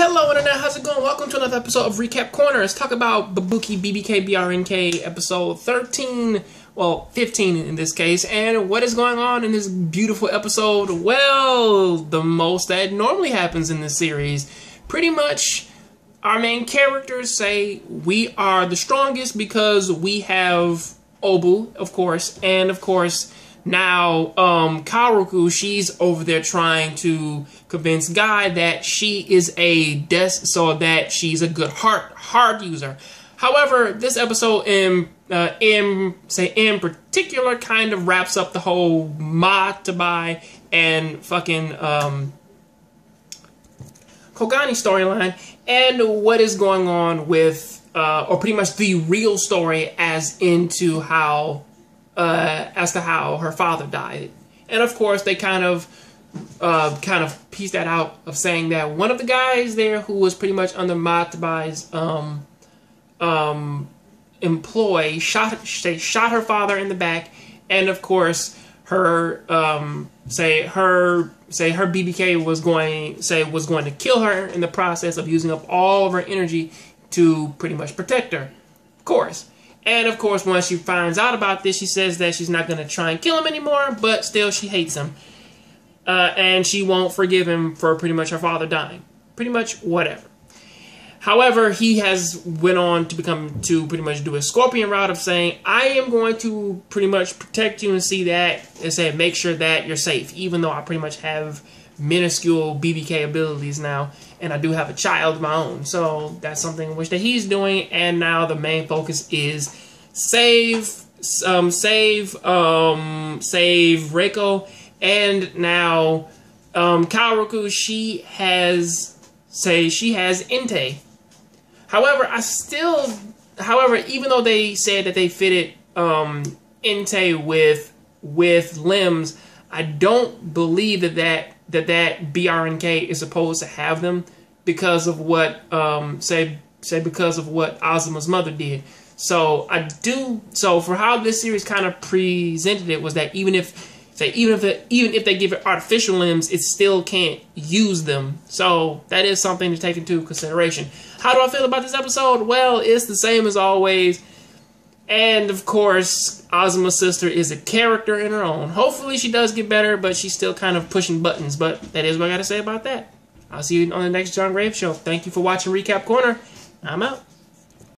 Hello Internet, how's it going? Welcome to another episode of Recap Corner. Let's talk about Bubuki BBK BRNK episode 13, well, 15 in this case, and what is going on in this beautiful episode? Well, the most that normally happens in this series. Pretty much, our main characters say we are the strongest because we have Obu, of course, and of course, now, um, Kaoruko, she's over there trying to convince Guy that she is a desk, so that she's a good heart hard user. However, this episode in uh, in say in particular kind of wraps up the whole Ma Tabai and fucking um, Kogani storyline and what is going on with uh, or pretty much the real story as into how uh, as to how her father died. And of course, they kind of uh, kind of pieced that out of saying that one of the guys there who was pretty much under Matabai's um, um, employ shot they shot her father in the back, and of course her um, say her say her BBK was going say was going to kill her in the process of using up all of her energy to pretty much protect her. Of course. And of course, once she finds out about this, she says that she's not going to try and kill him anymore, but still she hates him. Uh, and she won't forgive him for pretty much her father dying. Pretty much whatever. However, he has went on to become to pretty much do a scorpion route of saying, I am going to pretty much protect you and see that and say make sure that you're safe, even though I pretty much have minuscule BBK abilities now, and I do have a child of my own. So that's something which that he's doing, and now the main focus is save, um, save, um, save Reiko, and now um, Kaoruko, she has say she has Inte. However, I still, however, even though they said that they fitted um, Inte with with limbs, I don't believe that that that that BRNK is supposed to have them because of what um, say say because of what Ozma's mother did. So I do so for how this series kind of presented it was that even if say even if it, even if they give it artificial limbs, it still can't use them. So that is something to take into consideration. How do I feel about this episode? Well, it's the same as always. And of course, Ozma's sister is a character in her own. Hopefully, she does get better, but she's still kind of pushing buttons. But that is what I got to say about that. I'll see you on the next Jon Graves show. Thank you for watching Recap Corner. I'm out.